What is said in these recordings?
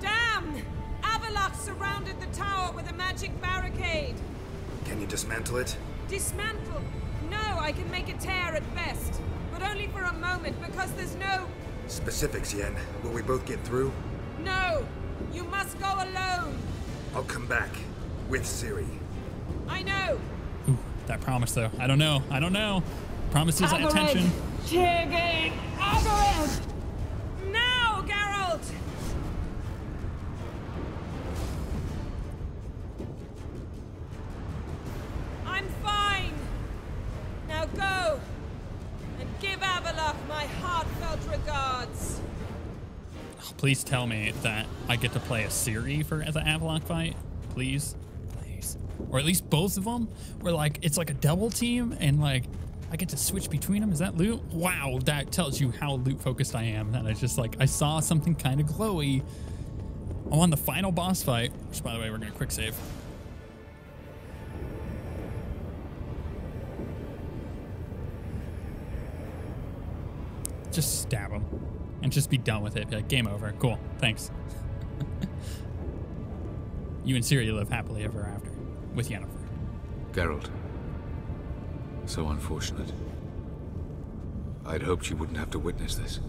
Damn! Avallac'h surrounded the tower with a magic barricade. Can you dismantle it? Dismantle? No, I can make a tear at best. But only for a moment, because there's no... Specifics, Yen. Will we both get through? No! You must go alone! I'll come back. With Ciri. I know! Ooh, that promise though. I don't know. I don't know. Promises Agared! attention. Now, Geralt! I'm fine! Now go! And give Avallac'h my heartfelt regards! Oh, please tell me that I get to play a Ciri for the Avallac'h fight. Please. Please. Or at least both of them. Where like it's like a double team and like I get to switch between them. Is that loot? Wow, that tells you how loot focused I am. That I just like I saw something kind of glowy. I'm on the final boss fight, which by the way, we're gonna quick save. Just stab him and just be done with it. Be like, game over. Cool. Thanks. you and Ciri live happily ever after with Yennefer. Geralt. So unfortunate. I'd hoped you wouldn't have to witness this.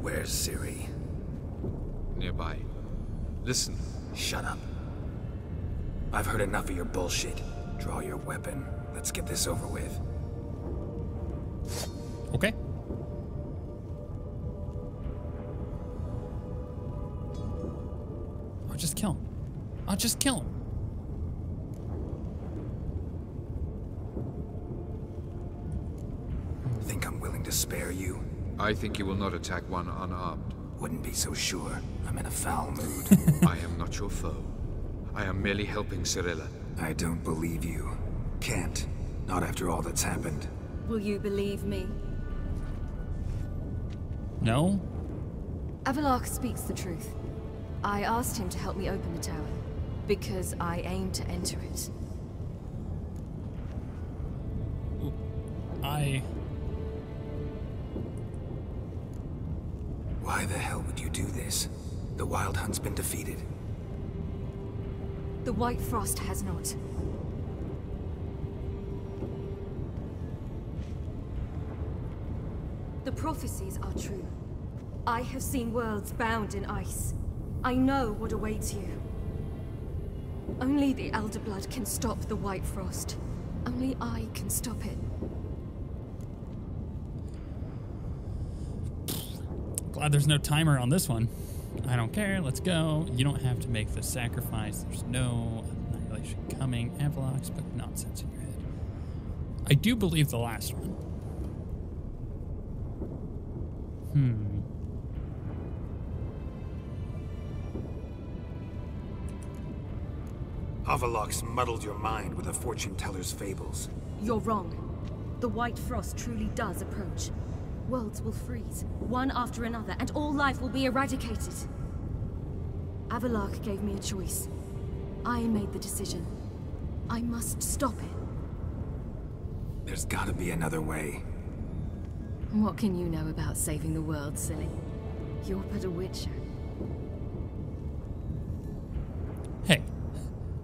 Where's Ciri? Nearby. Listen. Shut up. I've heard enough of your bullshit. Draw your weapon. Let's get this over with. Okay. I'll just kill him. I'll just kill him. Think I'm willing to spare you? I think you will not attack one unarmed. Wouldn't be so sure. I'm in a foul mood. I am not your foe. I am merely helping Cirilla. I don't believe you. Can't. Not after all that's happened. Will you believe me? No? Avallac'h speaks the truth. I asked him to help me open the tower, because I aim to enter it. I. The Wild Hunt's been defeated. The White Frost has not. The prophecies are true. I have seen worlds bound in ice. I know what awaits you. Only the Elder Blood can stop the White Frost. Only I can stop it. Glad there's no timer on this one. I don't care. Let's go. You don't have to make the sacrifice. There's no annihilation coming. Avallac'h's but nonsense in your head. I do believe the last one. Hmm. Avallac'h's muddled your mind with a fortune teller's fables. You're wrong. The White Frost truly does approach. Worlds will freeze, one after another, and all life will be eradicated. Avallac'h gave me a choice. I made the decision. I must stop it. There's gotta be another way. What can you know about saving the world, silly? You're but a witcher. Hey,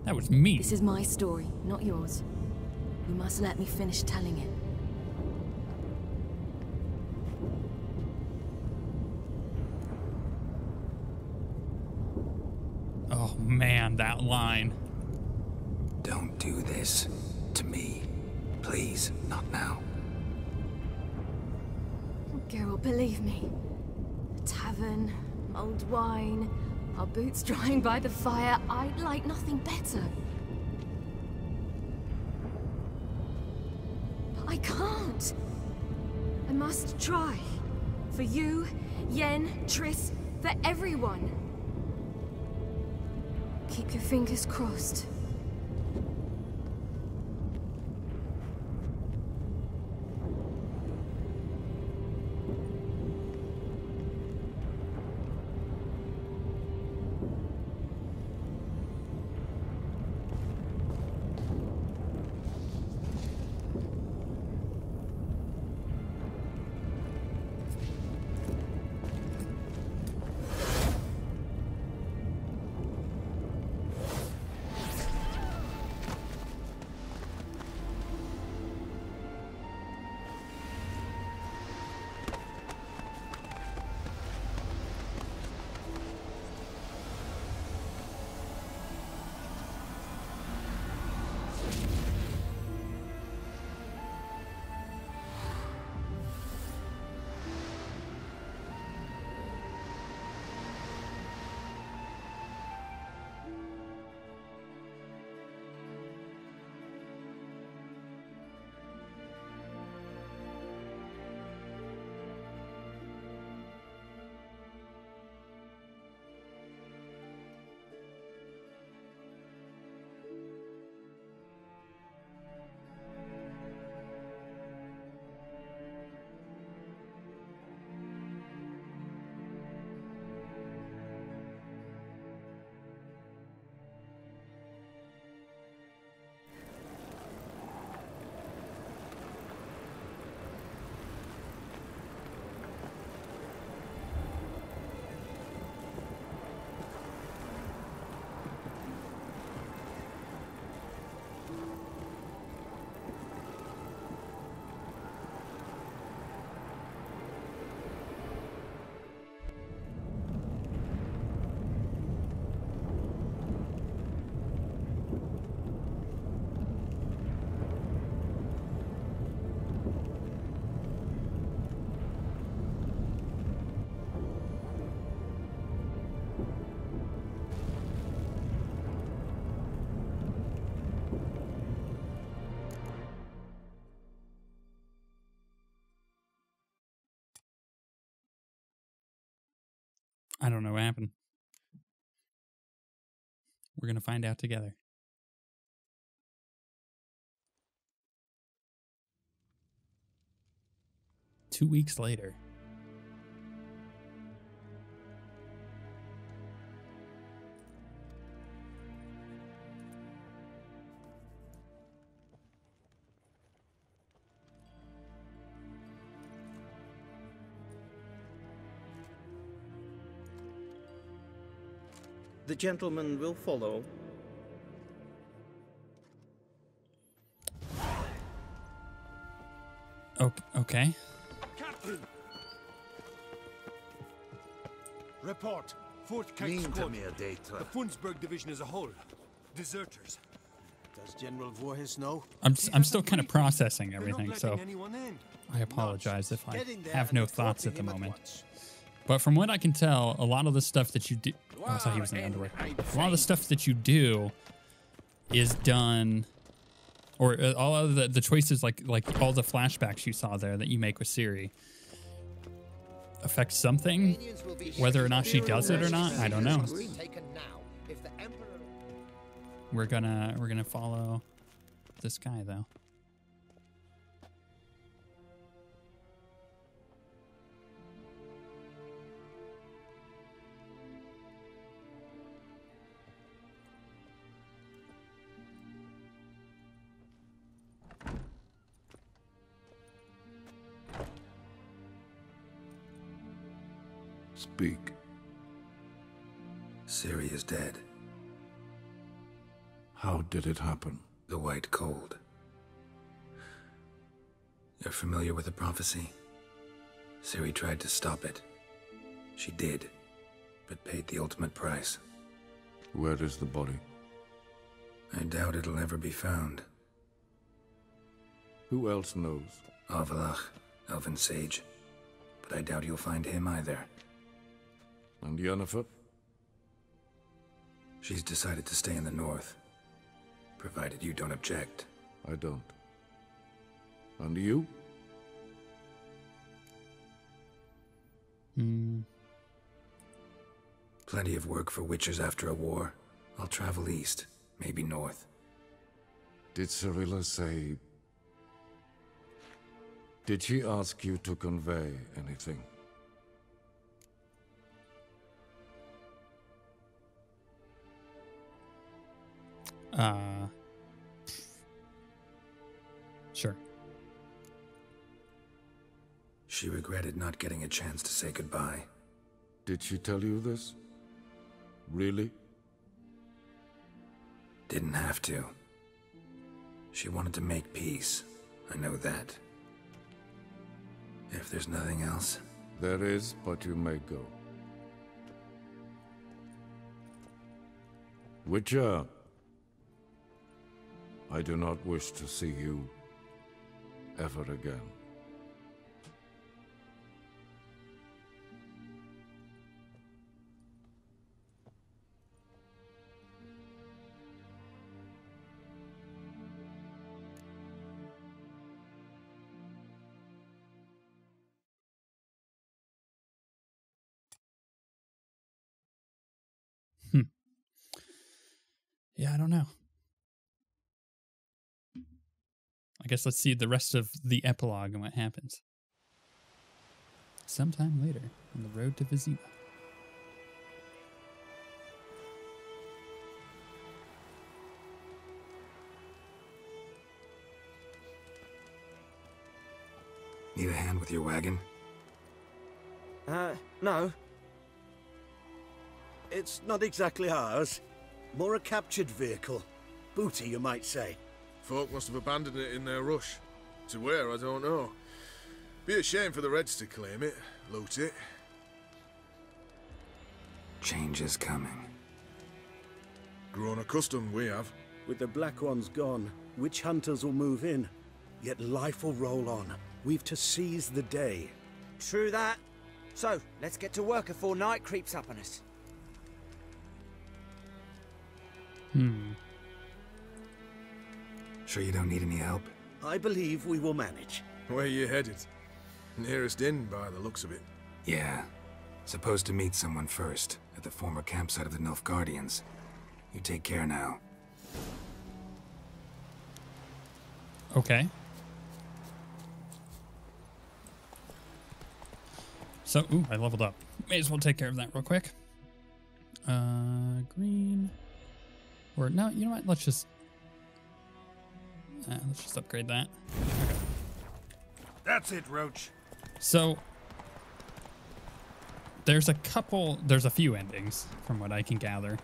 that was me. This is my story, not yours. You must let me finish telling it. That line. Don't do this. To me. Please, not now. Geralt, believe me. A tavern, mulled wine, our boots drying by the fire. I'd like nothing better. But I can't. I must try. For you, Yen, Triss, for everyone. Keep your fingers crossed. I don't know what happened. We're going to find out together. Two weeks later. The gentleman will follow. Okay. Captain! Report. Fourth Kite Squad. data. The Funsberg division as a whole. Deserters. Does General Voorhis know? I'm, s- He I'm still kind of processing everything, so. I apologize if I have no thoughts at the moment. But from what I can tell, a lot of the stuff that you do. I thought he was in the underwear. A lot of the stuff that you do is done. Or uh, all of the, the choices, like like all the flashbacks you saw there that you make with Ciri, affect something. Whether or not she does it or not, I don't know. We're gonna we're gonna follow this guy though. Speak. Ciri is dead. How did it happen? The White Cold. You're familiar with the prophecy? Ciri tried to stop it. She did, but paid the ultimate price. Where is the body? I doubt it'll ever be found. Who else knows? Avallac'h, Elven Sage. But I doubt you'll find him either. And Yennefer? She's decided to stay in the north. Provided you don't object. I don't. And you? Hmm. Plenty of work for witchers after a war. I'll travel east, maybe north. Did Cirilla say... Did she ask you to convey anything? Uh. Sure. She regretted not getting a chance to say goodbye. Did she tell you this? Really? Didn't have to. She wanted to make peace. I know that. If there's nothing else, There is, but you may go. Witcher, I do not wish to see you ever again. Hmm. Yeah, I don't know. I guess let's see the rest of the epilogue and what happens. Sometime later, on the road to Vizima. need a hand with your wagon? Uh, no. It's not exactly ours. More a captured vehicle. Booty, you might say. Folk must have abandoned it in their rush. To where, I don't know. Be a shame for the Reds to claim it, loot it. Change is coming. Grown accustomed, we have. With the Black Ones gone, witch hunters will move in. Yet life will roll on. We've to seize the day. True that. So, let's get to work before night creeps up on us. Hmm. Sure you don't need any help? I believe we will manage. Where are you headed? Nearest inn, by the looks of it. Yeah. Supposed to meet someone first, at the former campsite of the Nilfgaardians. You take care now. Okay. So, ooh, I leveled up. May as well take care of that real quick. Uh, green. Or no, you know what? Let's just. Uh, let's just upgrade that. Okay. That's it, Roach. So there's a couple, there's a few endings from what I can gather.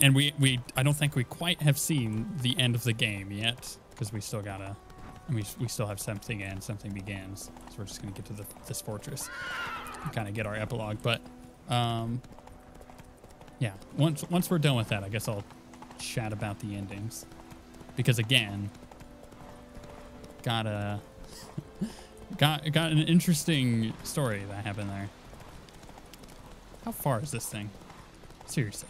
And we, we, I don't think we quite have seen the end of the game yet because we still gotta, and we, we still have something and something begins. So we're just gonna get to the, this fortress and kind of get our epilogue. But, um, yeah, once, once we're done with that, I guess I'll chat about the endings because again, got a got got an interesting story that happened there. How far is this thing? Seriously.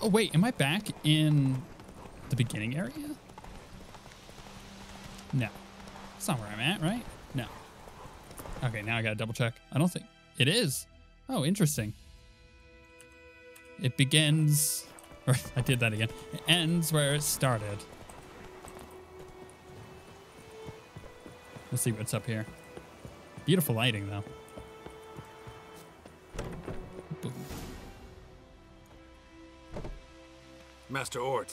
Oh wait, am I back in the beginning area? No. That's not where I'm at, right? No. Okay, now I gotta double check. I don't think it is. Oh, interesting. It begins I did that again. It ends where it started. Let's see what's up here. Beautiful lighting, though. Boom. Master Ort.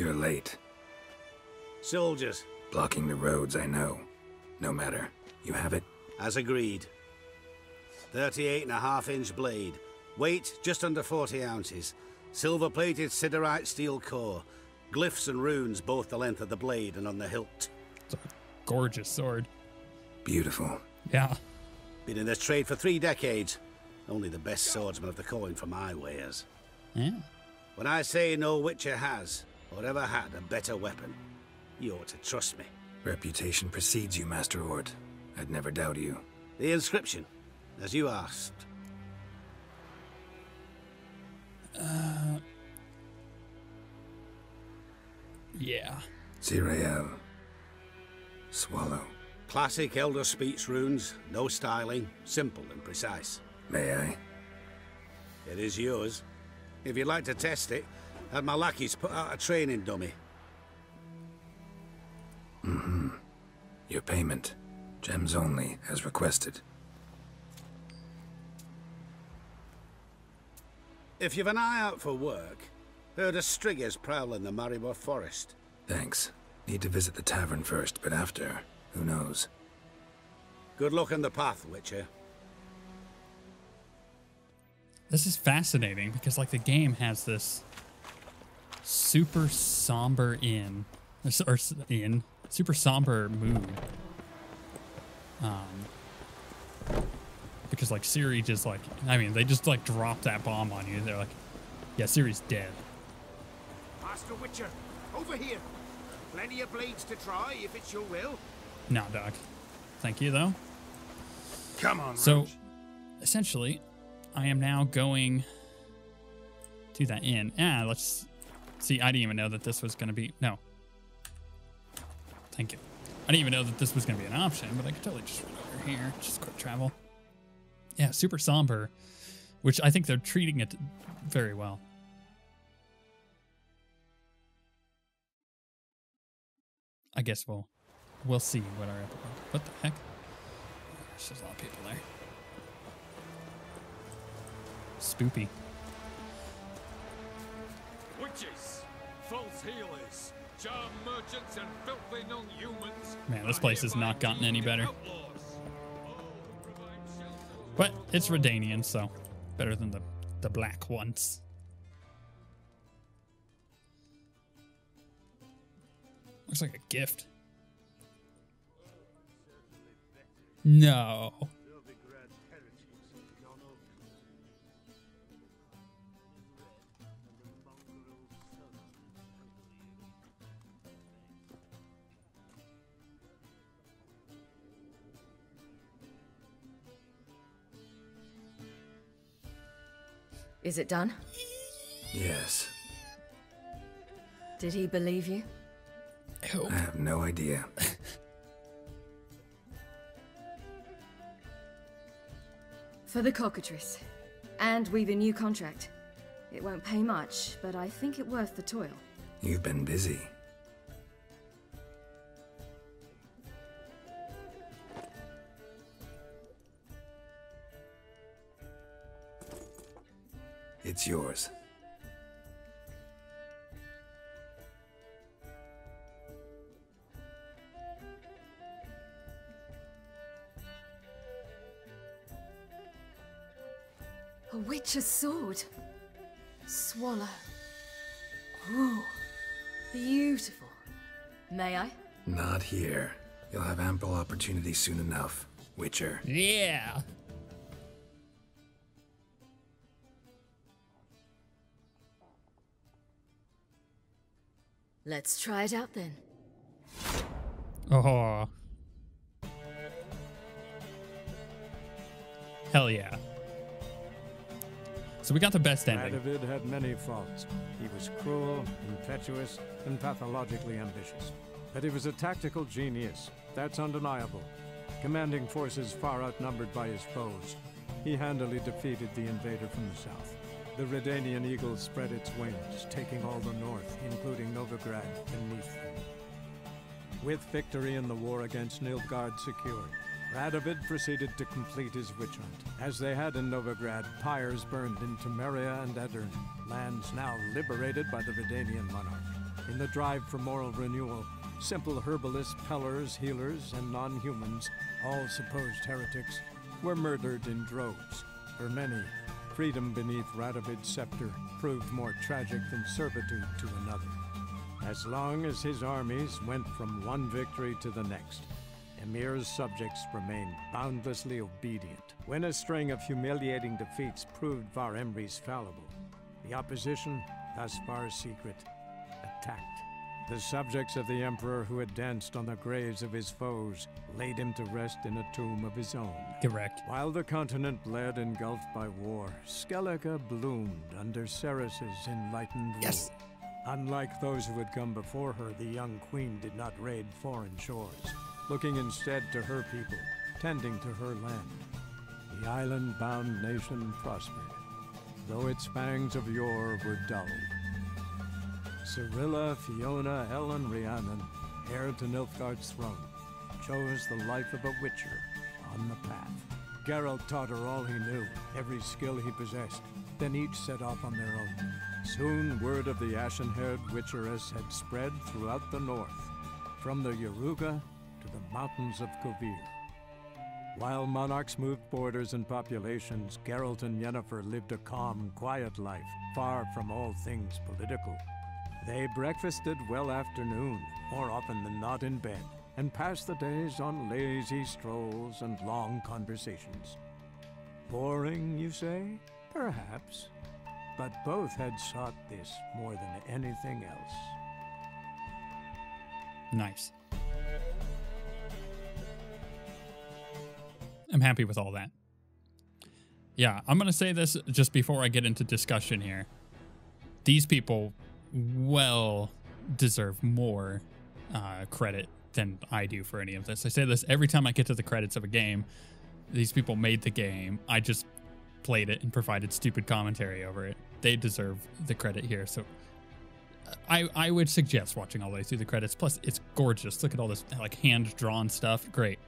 You're late. Soldiers. Blocking the roads, I know. No matter. You have it? As agreed. 38 and a half inch blade. Weight just under 40 ounces. Silver plated siderite steel core. Glyphs and runes both the length of the blade and on the hilt. It's a gorgeous sword. Beautiful. Yeah. Been in this trade for three decades. Only the best swordsman of the coin for my wares. Yeah. When I say no Witcher has, or ever had, a better weapon, you ought to trust me. Reputation precedes you, Master Ort. I'd never doubt you. The inscription, as you asked. Uh, yeah. Zireael. Swallow. Classic Elder Speech runes, no styling, simple and precise. May I? It is yours. If you'd like to test it, have my lackeys put out a training dummy. Mm-hmm. Your payment. Gems only, as requested. If you've an eye out for work, heard of Striggers prowling the Maribor Forest. Thanks. Need to visit the tavern first, but after, who knows? Good luck on the path, Witcher. This is fascinating because like the game has this super somber in or in super somber mood. Um because like Ciri just like I mean they just like drop that bomb on you. They're like, yeah, Ciri's dead. Master Witcher, over here. Plenty of blades to try if it's your will. No, Doc. Thank you though. Come on. So, Roach. essentially, I am now going to that inn. Ah, let's see. I didn't even know that this was going to be no. Thank you. I didn't even know that this was going to be an option, but I could totally just run over here, just quick travel. Yeah, super somber, which I think they're treating it very well. I guess we'll we'll see what our what the heck. There's a lot of people there. Spoopy. Witches, false healers, charm merchants, and filthy non-humans. Man, this place has not gotten any better. But it's Redanian, so better than the, the black ones. Looks like a gift. No. Is it done? Yes. Did he believe you? I have no idea. For the cockatrice. And we've a new contract. It won't pay much, but I think it worth the toil. You've been busy. Yours. A witch's sword. Swallow. Ooh, beautiful. May I? Not here. You'll have ample opportunity soon enough, Witcher. Yeah. Let's try it out then. Oh. Hell yeah. So we got the best ending. Radovid had many faults. He was cruel, impetuous, and pathologically ambitious. But he was a tactical genius. That's undeniable. Commanding forces far outnumbered by his foes, he handily defeated the invader from the south. The Redanian eagle spread its wings, taking all the north, including Novigrad and Niflheim. With victory in the war against Nilfgaard secured, Radovid proceeded to complete his witch hunt. As they had in Novigrad, pyres burned in Temeria and Aedirn, lands now liberated by the Redanian monarch. In the drive for moral renewal, simple herbalists, pellers, healers, and non-humans, all supposed heretics, were murdered in droves. For many, freedom beneath Radovid's scepter proved more tragic than servitude to another. As long as his armies went from one victory to the next, Emhyr's subjects remained boundlessly obedient. When a string of humiliating defeats proved Var Emreis fallible, the opposition, thus far secret, attacked. The subjects of the Emperor who had danced on the graves of his foes laid him to rest in a tomb of his own. Correct. While the continent bled engulfed by war, Skellige bloomed under Cerys's enlightened rule. Yes. Unlike those who had come before her, the young queen did not raid foreign shores, looking instead to her people, tending to her land. The island-bound nation prospered, though its fangs of yore were dulled. Cirilla, Fiona, Elen, Riannon, heir to Nilfgaard's throne, chose the life of a witcher on the path. Geralt taught her all he knew, every skill he possessed. Then each set off on their own. Soon word of the ashen-haired witcheress had spread throughout the north, from the Yaruga to the mountains of Kovir. While monarchs moved borders and populations, Geralt and Yennefer lived a calm, quiet life, far from all things political. They breakfasted well after noon, more often than not in bed, and passed the days on lazy strolls and long conversations. Boring, you say? Perhaps. But both had sought this more than anything else. Nice. I'm happy with all that. Yeah, I'm going to say this just before I get into discussion here. These people well deserve more uh, credit than I do for any of this. I say this every time I get to the credits of a game. These people made the game. I just played it and provided stupid commentary over it. They deserve the credit here. So I I would suggest watching all the way through the credits. Plus, it's gorgeous. Look at all this like hand drawn stuff. Great.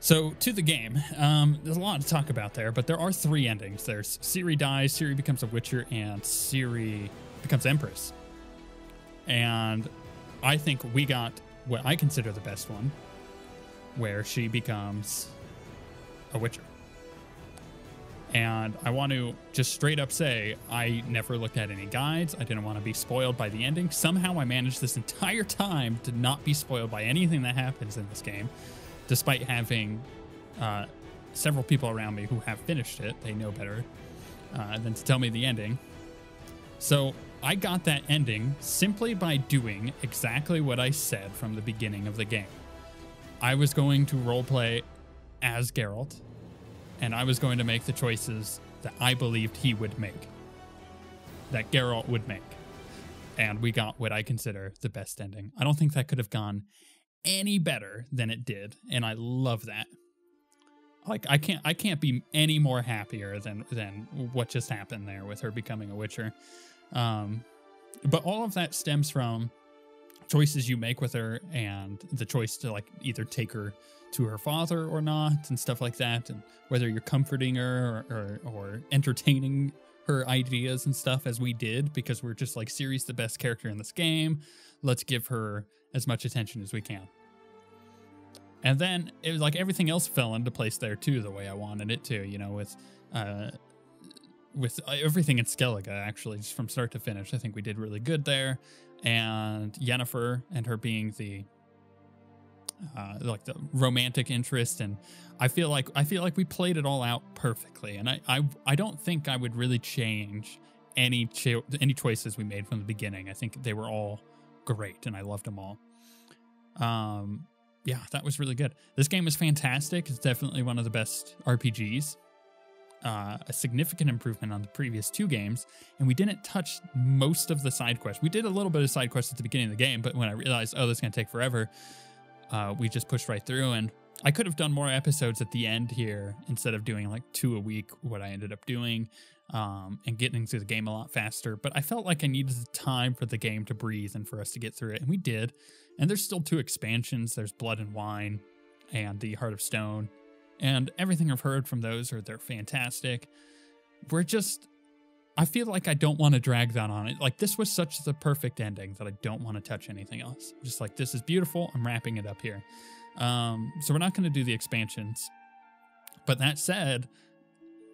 So to the game, um, there's a lot to talk about there, but there are three endings. There's Ciri dies, Ciri becomes a Witcher, and Ciri becomes Empress. And I think we got what I consider the best one, where she becomes a Witcher. And I want to just straight up say I never looked at any guides. I didn't want to be spoiled by the ending. Somehow I managed this entire time to not be spoiled by anything that happens in this game. despite having uh, several people around me who have finished it. They know better uh, than to tell me the ending. So I got that ending simply by doing exactly what I said from the beginning of the game. I was going to roleplay as Geralt, and I was going to make the choices that I believed he would make, that Geralt would make. And we got what I consider the best ending. I don't think that could have gone any better than it did, and I love that. Like I can't I can't be any more happier than than what just happened there with her becoming a witcher. Um, but all of that stems from choices you make with her and the choice to like either take her to her father or not and stuff like that and whether you're comforting her or, or, or entertaining her ideas and stuff as we did because we're just like Ciri's the best character in this game. Let's give her as much attention as we can. And then it was like everything else fell into place there too the way i wanted it to you know with uh with everything in Skellige, actually, just from start to finish. I think we did really good there. And Yennefer and her being the uh, like the romantic interest, and I feel like I feel like we played it all out perfectly. And I I, I don't think I would really change any cho- any choices we made from the beginning. I think they were all great, and I loved them all. Um, yeah, that was really good. This game is fantastic. It's definitely one of the best RPGs uh, a significant improvement on the previous two games, and we didn't touch most of the side quests. We did a little bit of side quests at the beginning of the game, but when I realized, oh, this is going to take forever, uh, we just pushed right through. And I could have done more episodes at the end here instead of doing like two a week, what I ended up doing, um, and getting through the game a lot faster. But I felt like I needed the time for the game to breathe and for us to get through it, and we did. And there's still two expansions. There's Blood and Wine and the Heart of Stone and everything I've heard from those are they're fantastic. We're just I feel like I don't want to drag that on it. Like this was such the perfect ending that I don't want to touch anything else. Just like this is beautiful. I'm wrapping it up here. Um, so we're not going to do the expansions. But that said,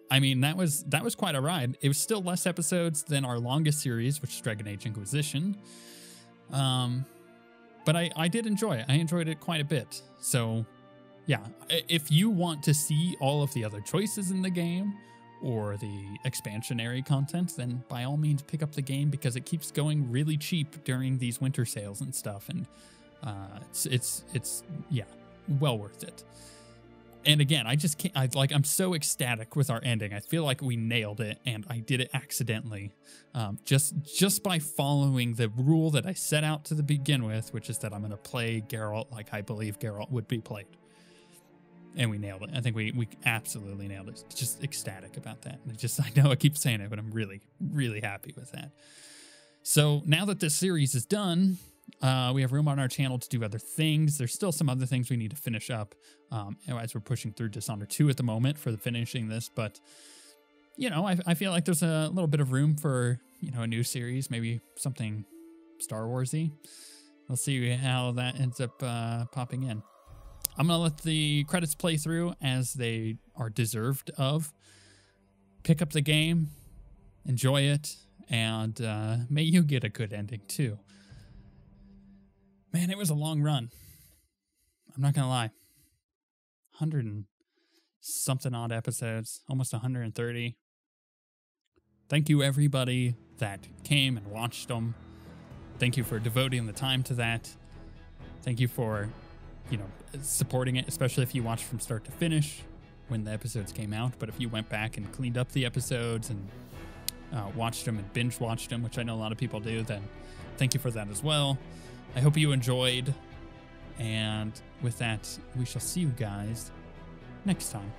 I mean that was that was quite a ride. It was still less episodes than our longest series, which is Dragon Age Inquisition. Um, but I I did enjoy it. I enjoyed it quite a bit. So yeah, if you want to see all of the other choices in the game or the expansionary content, then by all means pick up the game because it keeps going really cheap during these winter sales and stuff, and uh, it's it's it's yeah, well worth it. And again, I just can't. I like. I'm so ecstatic with our ending. I feel like we nailed it, and I did it accidentally, um, just just by following the rule that I set out to the begin with, which is that I'm going to play Geralt like I believe Geralt would be played and we nailed it. I think we we absolutely nailed it. Just ecstatic about that. I just I know I keep saying it, but I'm really really happy with that. So now that this series is done, uh, we have room on our channel to do other things. There's still some other things we need to finish up um, as we're pushing through Dishonored 2 at the moment for the finishing this. But you know, I, I feel like there's a little bit of room for you know a new series, maybe something Star Warsy. We'll see how that ends up uh, popping in. I'm going to let the credits play through as they are deserved of. Pick up the game, enjoy it, and uh, may you get a good ending too. Man, it was a long run. I'm not going to lie. 100 and something odd episodes, almost 130. Thank you, everybody that came and watched them. Thank you for devoting the time to that. Thank you for you know, supporting it, especially if you watched from start to finish when the episodes came out. But if you went back and cleaned up the episodes and uh, watched them and binge watched them, which I know a lot of people do, then thank you for that as well. I hope you enjoyed. And with that, we shall see you guys next time.